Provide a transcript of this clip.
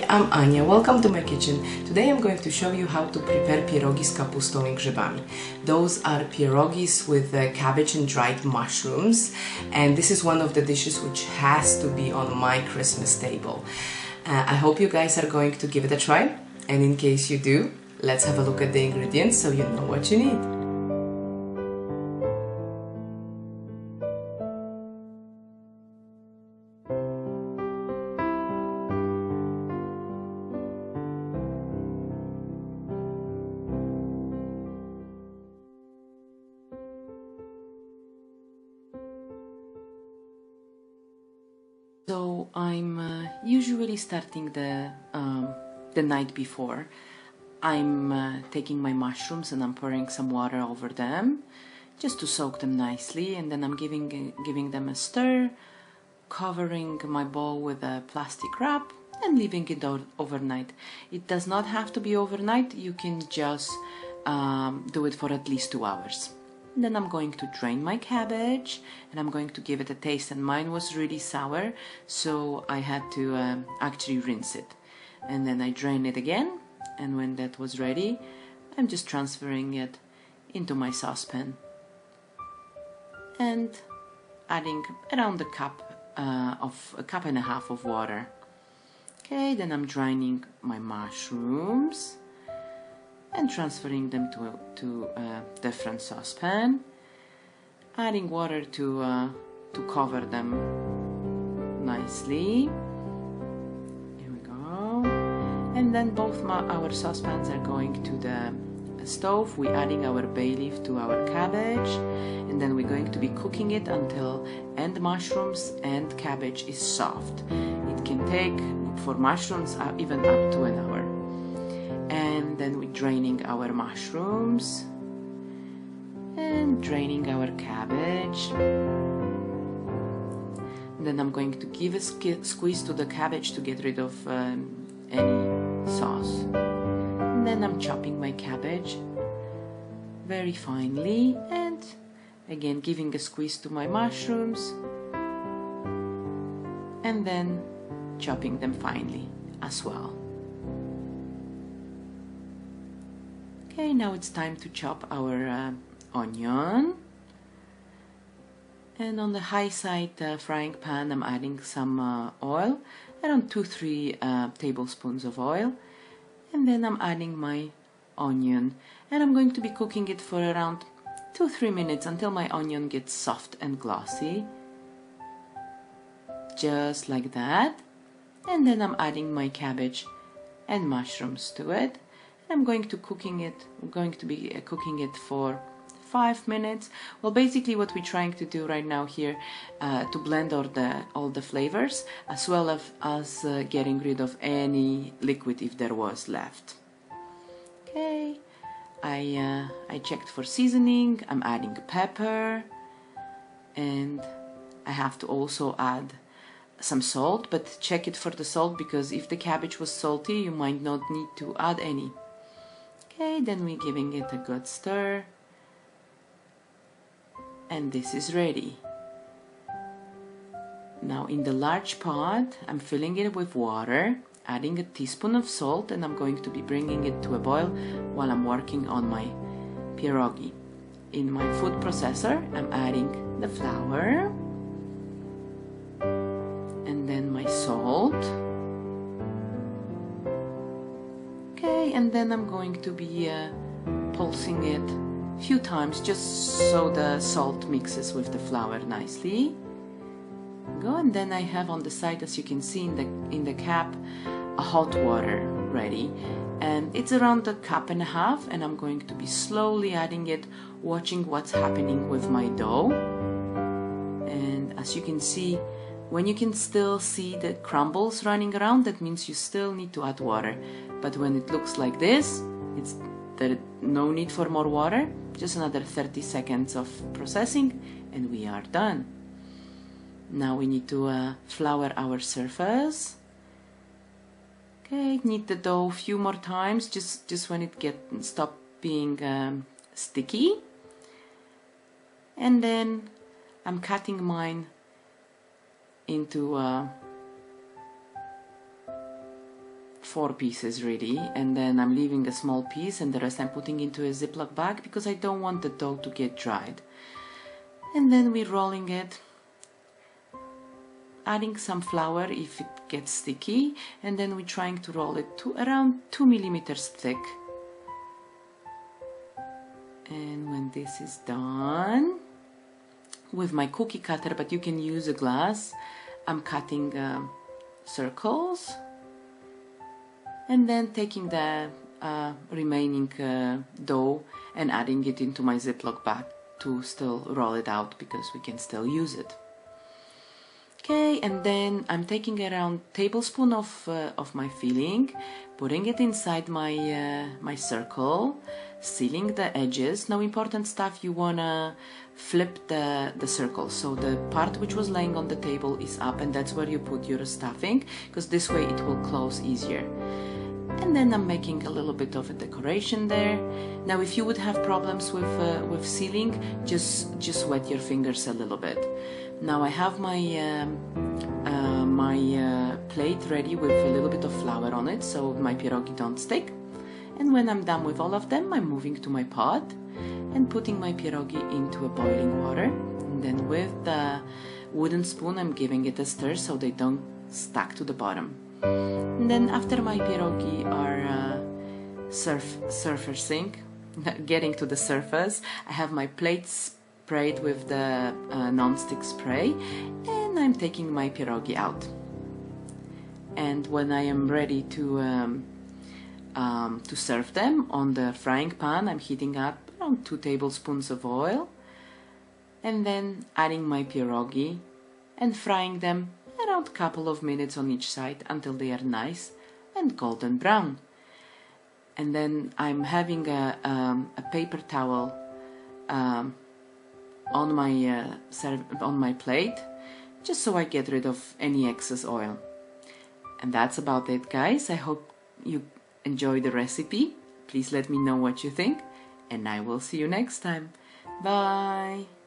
Hi, I'm Ania, Welcome to my kitchen. Today I'm going to show you how to prepare pierogi z kapustą i grzybami. Those are pierogis with uh, cabbage and dried mushrooms and this is one of the dishes which has to be on my Christmas table. Uh, I hope you guys are going to give it a try and in case you do, let's have a look at the ingredients so you know what you need. So I'm uh, usually starting the um, the night before. I'm uh, taking my mushrooms and I'm pouring some water over them just to soak them nicely and then I'm giving giving them a stir covering my bowl with a plastic wrap and leaving it overnight. It does not have to be overnight, you can just um, do it for at least two hours. Then I'm going to drain my cabbage and I'm going to give it a taste and mine was really sour so I had to um, actually rinse it. And then I drain it again and when that was ready I'm just transferring it into my saucepan and adding around a cup uh, of a cup and a half of water. Okay, then I'm draining my mushrooms and transferring them to, to different saucepan adding water to, uh, to cover them nicely. Here we go. And then both my, our saucepans are going to the stove. We're adding our bay leaf to our cabbage and then we're going to be cooking it until and mushrooms and cabbage is soft. It can take for mushrooms uh, even up to an hour. And then we're draining our mushrooms draining our cabbage. Then I'm going to give a squeeze to the cabbage to get rid of um, any sauce. And then I'm chopping my cabbage very finely and again giving a squeeze to my mushrooms. And then chopping them finely as well. Okay, now it's time to chop our uh, onion. And on the high side uh, frying pan, I'm adding some uh, oil, around 2-3 uh, tablespoons of oil. And then I'm adding my onion. And I'm going to be cooking it for around 2-3 minutes until my onion gets soft and glossy. Just like that. And then I'm adding my cabbage and mushrooms to it and I'm going to cooking it I'm going to be uh, cooking it for five minutes. Well basically what we're trying to do right now here uh, to blend all the all the flavors as well as, as uh, getting rid of any liquid if there was left. Okay. I uh, I checked for seasoning. I'm adding pepper. And I have to also add some salt but check it for the salt because if the cabbage was salty you might not need to add any. Okay, then we're giving it a good stir. And this is ready. Now in the large pot, I'm filling it with water, adding a teaspoon of salt, and I'm going to be bringing it to a boil while I'm working on my pierogi. In my food processor, I'm adding the flour, and then my salt, Okay, and then I'm going to be uh, pulsing it few times just so the salt mixes with the flour nicely. Go and then I have on the side as you can see in the in the cap a hot water ready. And it's around a cup and a half and I'm going to be slowly adding it watching what's happening with my dough. And as you can see when you can still see the crumbles running around that means you still need to add water. But when it looks like this it's there no need for more water just another 30 seconds of processing and we are done. Now we need to uh, flour our surface. Okay knead the dough a few more times just just when it get stop being um, sticky. And then I'm cutting mine into uh, four pieces really and then I'm leaving a small piece and the rest I'm putting into a ziploc bag because I don't want the dough to get dried. And then we're rolling it adding some flour if it gets sticky and then we're trying to roll it to around 2 millimeters thick. And when this is done with my cookie cutter but you can use a glass I'm cutting uh, circles and then taking the uh, remaining uh, dough and adding it into my ziploc bag to still roll it out because we can still use it. Okay and then I'm taking around tablespoon of uh, of my filling putting it inside my uh, my circle sealing the edges. Now important stuff you wanna flip the the circle. So the part which was laying on the table is up and that's where you put your stuffing because this way it will close easier and then I'm making a little bit of a decoration there. Now if you would have problems with uh, with sealing just just wet your fingers a little bit. Now I have my um, uh, my uh, plate ready with a little bit of flour on it so my pierogi don't stick. And when I'm done with all of them I'm moving to my pot and putting my pierogi into a boiling water. And then with the wooden spoon I'm giving it a stir so they don't stuck to the bottom and then after my pierogi are uh, surf surfacing getting to the surface I have my plates sprayed with the uh, non-stick spray and I'm taking my pierogi out. And when I am ready to um, um, to serve them on the frying pan I'm heating up around 2 tablespoons of oil and then adding my pierogi and frying them around a couple of minutes on each side until they are nice and golden brown and then I'm having a, um, a paper towel um, on my uh, on my plate just so I get rid of any excess oil. And that's about it guys. I hope you enjoy the recipe. Please let me know what you think and I will see you next time. Bye!